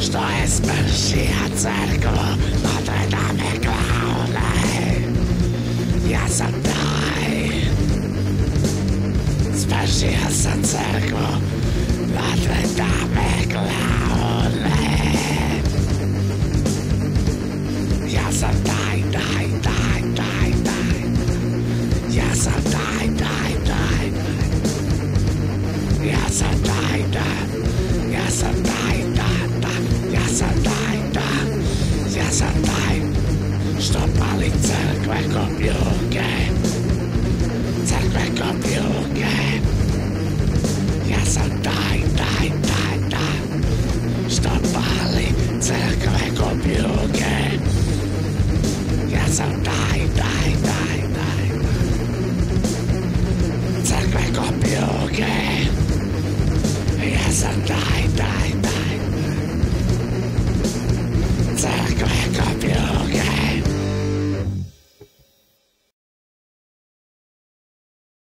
Što je smršija crkvu, Notre Dame klaune. Ja sam daj. Smršija sam crkvu, crkve kopjuke. Crkve kopjuke. Ja sam daj, daj, daj, daj. Što pali crkve kopjuke. dying, dying, daj, daj, daj, daj. Crkve kopjuke. Ja sam daj, dying, daj.